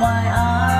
why I